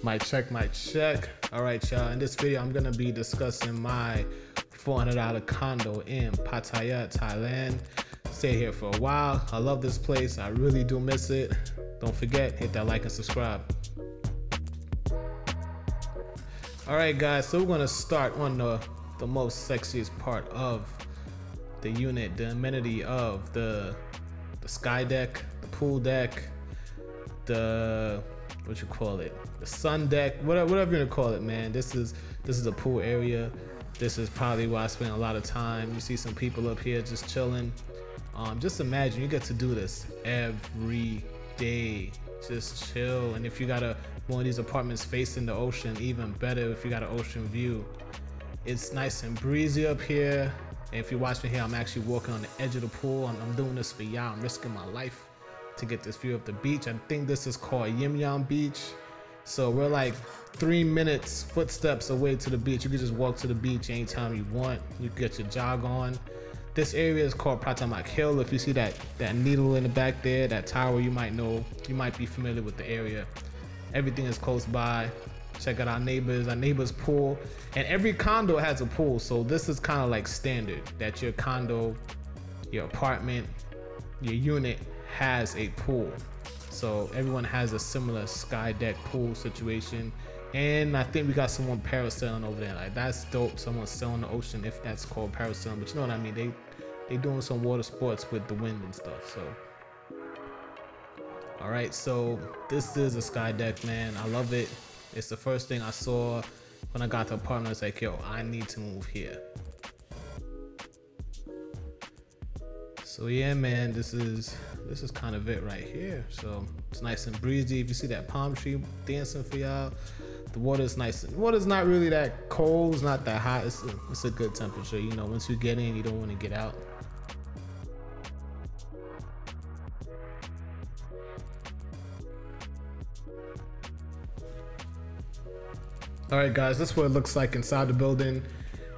My check, my check. All right, y'all. In this video, I'm gonna be discussing my $400 condo in Pattaya, Thailand. Stay here for a while. I love this place. I really do miss it. Don't forget, hit that like and subscribe. All right, guys. So we're gonna start on the the most sexiest part of the unit, the amenity of the the sky deck, the pool deck, the what you call it, the sun deck, whatever whatever you're gonna call it, man. This is this is a pool area. This is probably where I spend a lot of time. You see some people up here just chilling. Um, just imagine you get to do this every day. Just chill. And if you got a one of these apartments facing the ocean, even better if you got an ocean view. It's nice and breezy up here. And if you're watching here, I'm actually walking on the edge of the pool. I'm, I'm doing this for y'all. I'm risking my life to get this view of the beach. I think this is called Yim Yam Beach. So we're like three minutes footsteps away to the beach. You can just walk to the beach anytime you want. You can get your jog on. This area is called Pratumnak Hill. If you see that that needle in the back there, that tower, you might know, you might be familiar with the area. Everything is close by. Check out our neighbors, our neighbor's pool. And every condo has a pool. So this is kind of like standard that your condo, your apartment, your unit has a pool. So everyone has a similar sky deck pool situation. And I think we got someone parasailing over there. Like that's dope. Someone sailing the ocean if that's called parasailing. But you know what I mean? They they doing some water sports with the wind and stuff. So all right, so this is a sky deck, man. I love it. It's the first thing I saw when I got to the apartment. It's like, yo, I need to move here. So yeah, man, this is this is kind of it right here. So it's nice and breezy. If you see that palm tree dancing for y'all, the water is nice. The water's not really that cold. It's not that hot. It's a, it's a good temperature. You know, once you get in, you don't want to get out. All right, guys, this is what it looks like inside the building.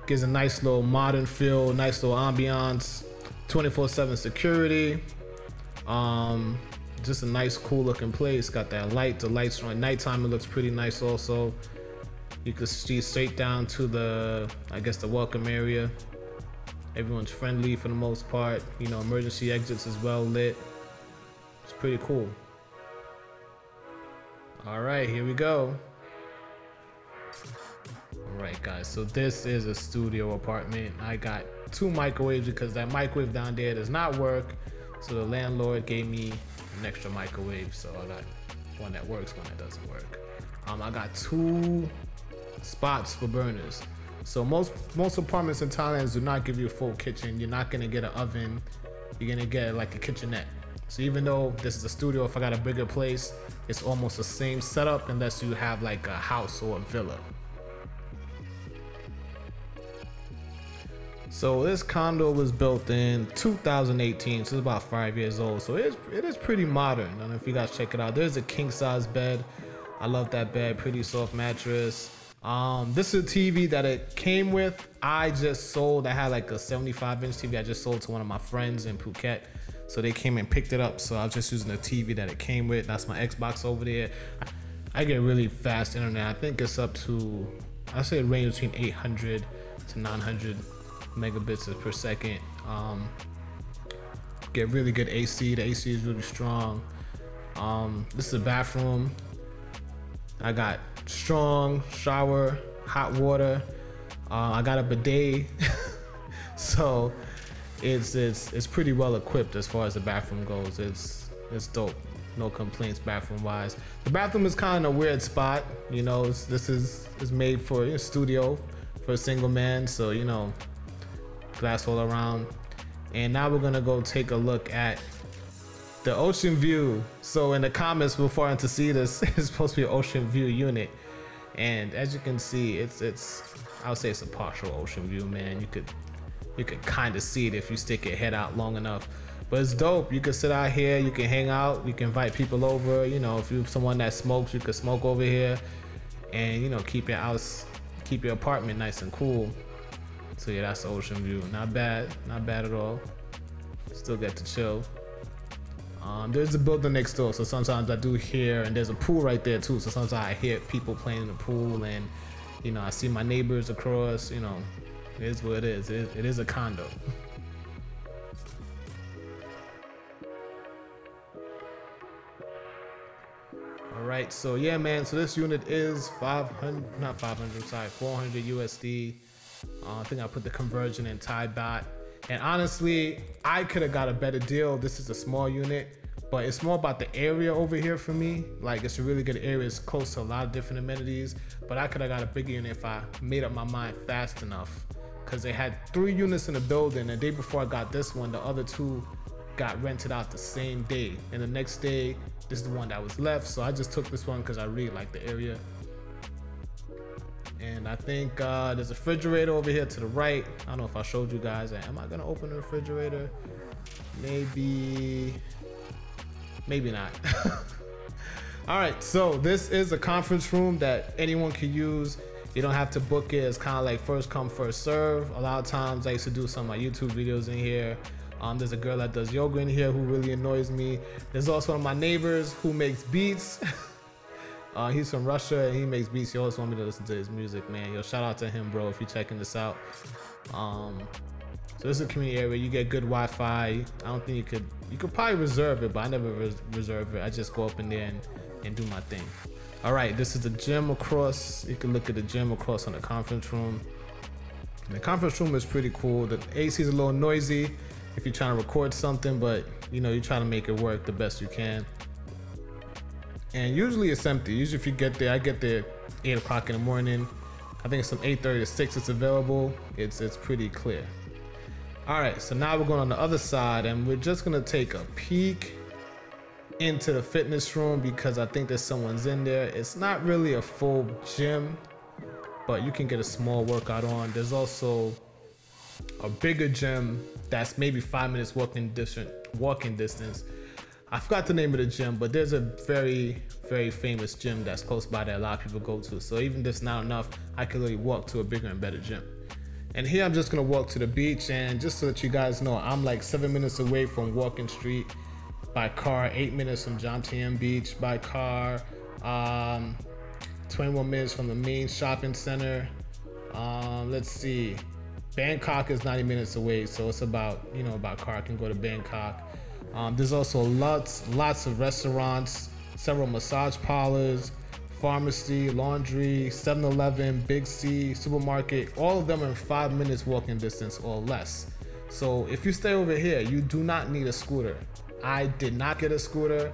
Gives a nice little modern feel, nice little ambiance, 24/7 security. Um, just a nice, cool looking place. Got that light. The lights at nighttime. It looks pretty nice. Also, you can see straight down to the, I guess, the welcome area. Everyone's friendly for the most part. You know, emergency exits is well lit. It's pretty cool. All right, here we go. Alright guys, so this is a studio apartment. I got two microwaves because that microwave down there does not work. So the landlord gave me an extra microwave. So I got one that works, one that doesn't work. Um, I got two spots for burners. So most most apartments in Thailand do not give you a full kitchen. You're not gonna get an oven. You're gonna get like a kitchenette. So even though this is a studio, if I got a bigger place, it's almost the same setup unless you have like a house or a villa. So this condo was built in 2018, so it's about five years old. So it is it is pretty modern. I don't know if you guys check it out. There's a king size bed. I love that bed. Pretty soft mattress. Um, this is a TV that it came with. I just sold. I had like a 75 inch TV. I just sold to one of my friends in Phuket. So they came and picked it up. So I was just using the TV that it came with. That's my Xbox over there. I get really fast internet. I think it's up to I say it ranges between 800 to 900 megabits per second. Um, get really good AC. The AC is really strong. Um, this is a bathroom. I got strong shower, hot water. Uh, I got a bidet, so it's it's it's pretty well equipped as far as the bathroom goes. It's it's dope. No complaints bathroom wise. The bathroom is kind of a weird spot. You know, this is is made for a studio for a single man, so you know glass all around. And now we're gonna go take a look at the ocean view. So in the comments before I to see this, it's supposed to be an ocean view unit. And as you can see, it's it's I would say it's a partial ocean view, man. You could you could kind of see it if you stick your head out long enough. But it's dope. You can sit out here, you can hang out, you can invite people over. You know, if you're someone that smokes, you could smoke over here, and you know keep your house, keep your apartment nice and cool. So yeah, that's ocean view. Not bad, not bad at all. Still get to chill. Um, there's a building next door, so sometimes I do hear, and there's a pool right there too. So sometimes I hear people playing in the pool, and you know I see my neighbors across. You know, it is what it is. It, it is a condo. All right, so yeah, man. So this unit is 500, not 500, sorry, 400 USD. Uh, I think I put the conversion in Thai baht. And honestly, I could have got a better deal. This is a small unit, but it's more about the area over here for me. Like it's a really good area. It's close to a lot of different amenities, but I could have got a bigger unit if I made up my mind fast enough. Cause they had three units in the building. The day before I got this one, the other two got rented out the same day. And the next day, this is the one that was left. So I just took this one because I really like the area. And I think uh, there's a refrigerator over here to the right. I don't know if I showed you guys. Am I gonna open the refrigerator? Maybe, maybe not. All right, so this is a conference room that anyone can use. You don't have to book it. It's kind of like first come, first serve. A lot of times I used to do some of my YouTube videos in here. Um, there's a girl that does yoga in here who really annoys me. There's also one of my neighbors who makes beats. Uh, he's from Russia and he makes beats. He always want me to listen to his music, man. Yo, shout out to him, bro, if you're checking this out. Um, so this is a community area. You get good Wi-Fi. I don't think you could. You could probably reserve it, but I never res reserve it. I just go up in there and, and do my thing. All right, this is the gym across. You can look at the gym across on the conference room. And the conference room is pretty cool. The AC is a little noisy if you're trying to record something, but you know, you try to make it work the best you can and usually it's empty. Usually if you get there, I get there eight o'clock in the morning. I think it's from 8:30 to 6 it's available. It's it's pretty clear. All right, so now we're going on the other side and we're just gonna take a peek into the fitness room because I think there's someone's in there. It's not really a full gym, but you can get a small workout on. There's also a bigger gym that's maybe five minutes walking distance walking distance I forgot the name of the gym, but there's a very, very famous gym that's close by that a lot of people go to. So even if it's not enough, I could really walk to a bigger and better gym. And here I'm just gonna walk to the beach and just so that you guys know, I'm like seven minutes away from Walking Street by car, eight minutes from Jomtien Beach by car, um, 21 minutes from the main shopping center. Um, let's see, Bangkok is 90 minutes away, so it's about, you know, about car, I can go to Bangkok. Um, there's also lots, lots of restaurants, several massage parlors, pharmacy, laundry, 7-Eleven, Big C, supermarket. All of them are in five minutes walking distance or less. So if you stay over here, you do not need a scooter. I did not get a scooter.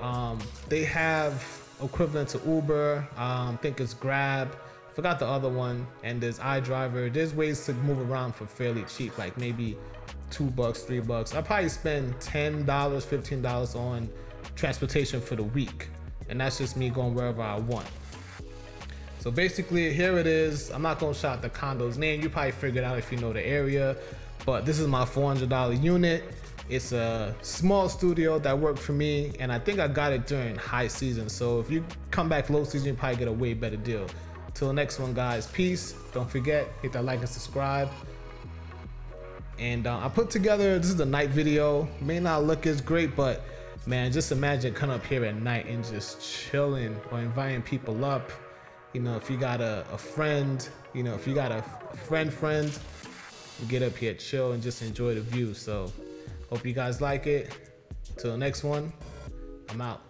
Um, they have equivalent to Uber. Um, think it's Grab. Forgot the other one. And there's inDriver. There's ways to move around for fairly cheap, like maybe two bucks, three bucks. I probably spend ten dollars, fifteen dollars on transportation for the week, and that's just me going wherever I want. So basically, here it is. I'm not gonna shout the condo's name. You probably figured out if you know the area, but this is my $400 unit. It's a small studio that worked for me, and I think I got it during high season. So if you come back low season, you probably get a way better deal. Till next one, guys. Peace. Don't forget, hit that like and subscribe. And uh, I put together, this is a night video. May not look as great, but man, just imagine coming up here at night and just chilling or inviting people up. You know, if you got a, a friend, you know, if you got a friend friend, get up here, chill, and just enjoy the view. So hope you guys like it. Till next one, I'm out.